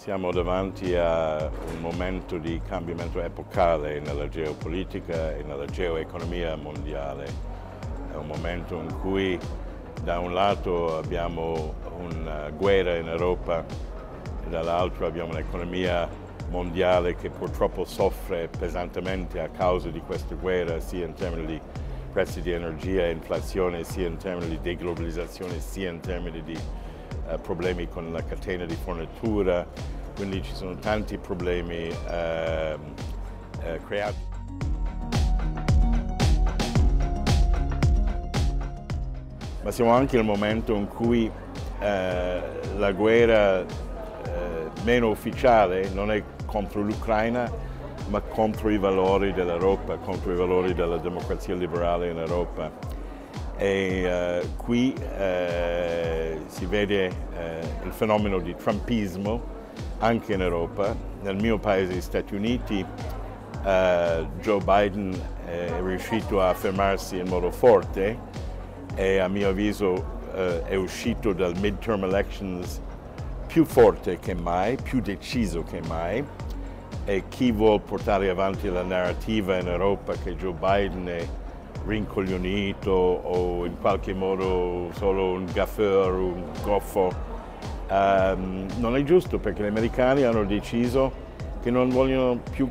Siamo davanti a un momento di cambiamento epocale nella geopolitica e nella geoeconomia mondiale. È un momento in cui da un lato abbiamo una guerra in Europa e dall'altro abbiamo un'economia mondiale che purtroppo soffre pesantemente a causa di questa guerra, sia in termini di prezzi di energia e inflazione, sia in termini di deglobalizzazione, sia in termini di uh, problemi con la catena di fornitura, quindi ci sono tanti problemi uh, uh, creati. Ma siamo anche al momento in cui la guerra meno ufficiale non è contro l'Ucraina, ma contro i valori dell'Europa, contro i valori della democrazia liberale in Europa. E uh, qui uh, si vede uh, il fenomeno di trumpismo anche in Europa. Nel mio paese, gli Stati Uniti, Joe Biden è riuscito a affermarsi in modo forte e a mio avviso è uscito dal midterm elections più forte che mai, più deciso che mai e chi vuole portare avanti la narrativa in Europa che Joe Biden è rincoglionito o in qualche modo solo un gaffeur, un goffo, um, non è giusto perché gli americani hanno deciso che non vogliono più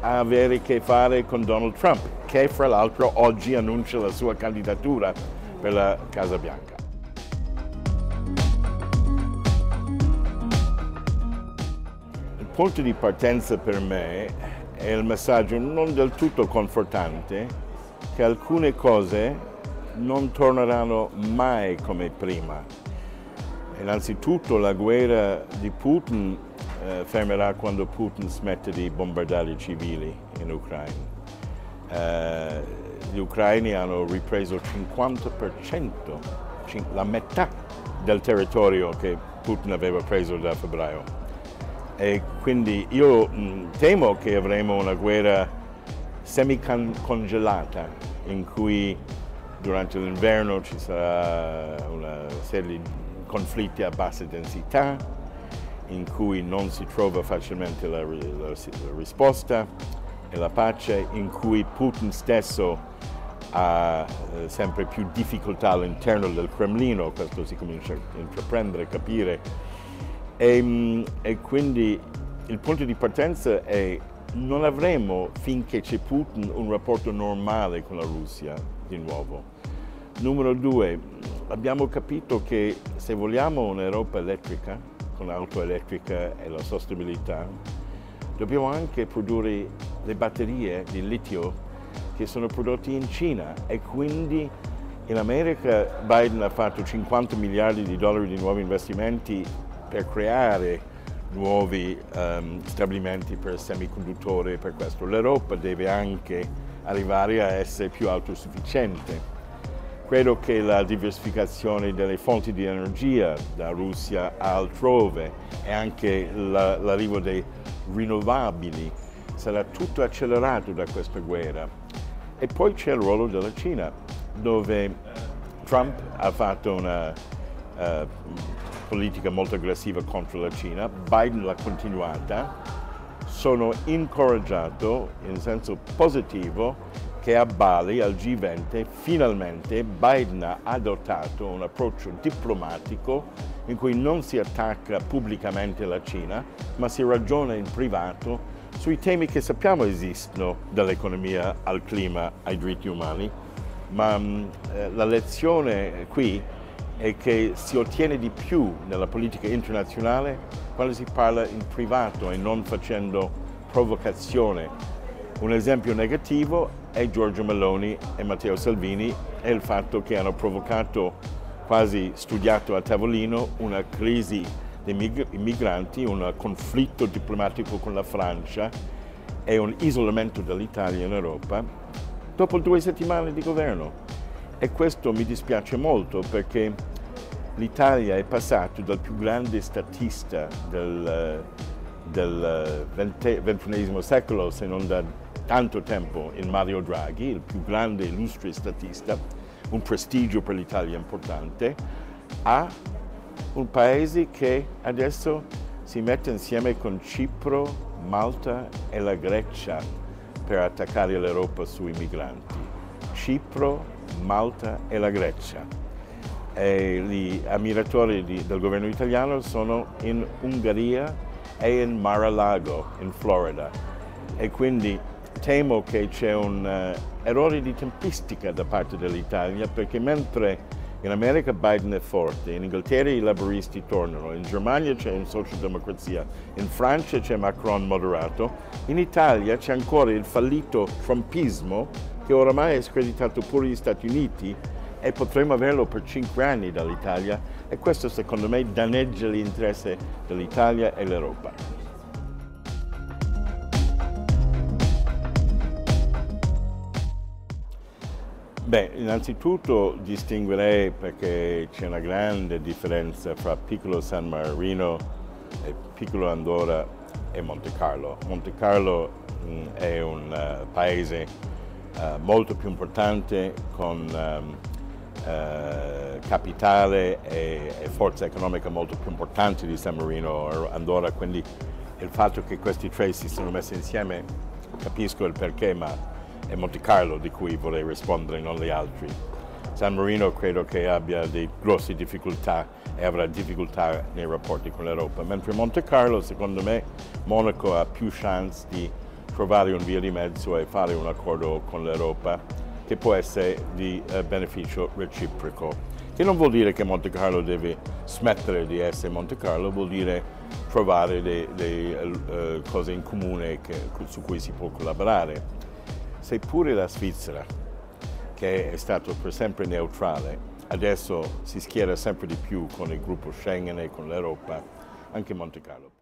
avere a che fare con Donald Trump, che fra l'altro oggi annuncia la sua candidatura per la Casa Bianca. punto di partenza per me è il messaggio non del tutto confortante che alcune cose non torneranno mai come prima. Innanzitutto la guerra di Putin eh, fermerà quando Putin smette di bombardare i civili in Ucraina. Eh, gli ucraini hanno ripreso il 50%, la metà del territorio che Putin aveva preso da febbraio e quindi io mh, temo che avremo una guerra semi-congelata in cui durante l'inverno ci sarà una serie di conflitti a bassa densità in cui non si trova facilmente la, la, la risposta e la pace, in cui Putin stesso ha eh, sempre più difficoltà all'interno del Cremlino, questo si comincia a intraprendere, a capire. E, mm, e quindi il punto di partenza è non avremo finché c'è Putin un rapporto normale con la Russia di nuovo. Numero due, abbiamo capito che se vogliamo un'Europa elettrica, con l'auto elettrica e la sostenibilità, dobbiamo anche produrre le batterie di litio che sono prodotte in Cina e quindi in America Biden ha fatto 50 miliardi di dollari di nuovi investimenti per creare nuovi um, stabilimenti per semiconduttori per questo. L'Europa deve anche arrivare a essere più autosufficiente. Credo che la diversificazione delle fonti di energia da Russia a altrove e anche l'arrivo dei rinnovabili sarà tutto accelerato da questa guerra. E poi c'è il ruolo della Cina, dove Trump ha fatto una uh, politica molto aggressiva contro la Cina, Biden l'ha continuata, sono incoraggiato in senso positivo che a Bali, al G20, finalmente Biden ha adottato un approccio diplomatico in cui non si attacca pubblicamente la Cina, ma si ragiona in privato sui temi che sappiamo esistono, dall'economia al clima ai diritti umani. Ma mh, mm, eh, la lezione qui è che si ottiene di più nella politica internazionale quando si parla in privato e non facendo provocazione. Un esempio negativo è Giorgio Meloni e Matteo Salvini e il fatto che hanno provocato, quasi studiato a tavolino, una crisi dei migranti, un conflitto diplomatico con la Francia e un isolamento dell'Italia in Europa dopo due settimane di governo. E questo mi dispiace molto perché l'Italia è passata dal più grande statista del, del XXI secolo, se non da tanto tempo, in Mario Draghi, il più grande illustre statista, un prestigio per l'Italia importante, a un paese che adesso si mette insieme con Cipro, Malta e la Grecia per attaccare l'Europa sui migranti. Cipro, Malta e la Grecia. E gli ammiratori di, del governo italiano sono in Ungheria e in Mar-a-Lago, in Florida. E quindi temo che c'è un uh, errore di tempistica da parte dell'Italia perché mentre in America Biden è forte, in Inghilterra i laboristi tornano, in Germania c'è una socialdemocrazia, in Francia c'è Macron moderato, in Italia c'è ancora il fallito trumpismo che oramai è screditato pure gli Stati Uniti e potremmo averlo per cinque anni dall'Italia e questo secondo me danneggia l'interesse dell'Italia e l'Europa. Beh, innanzitutto distinguerei perché c'è una grande differenza fra piccolo San Marino e piccolo Andorra e Monte Carlo. Monte Carlo mh, mm, è un uh, paese uh, molto più importante con um, uh, capitale e, e, forza economica molto più importante di San Marino Andorra, quindi il fatto che questi tre si sono messi insieme capisco il perché, ma è Monte Carlo di cui vorrei rispondere, non gli altri. San Marino credo che abbia delle grosse difficoltà e avrà difficoltà nei rapporti con l'Europa, mentre Monte Carlo, secondo me, Monaco ha più chance di trovare un via di mezzo e fare un accordo con l'Europa che può essere di uh, beneficio reciproco. Che non vuol dire che Monte Carlo deve smettere di essere Monte Carlo, vuol dire trovare delle uh, cose in comune che, su cui si può collaborare seppure la Svizzera, che è stato per sempre neutrale, adesso si schiera sempre di più con il gruppo Schengen e con l'Europa, anche Monte Carlo.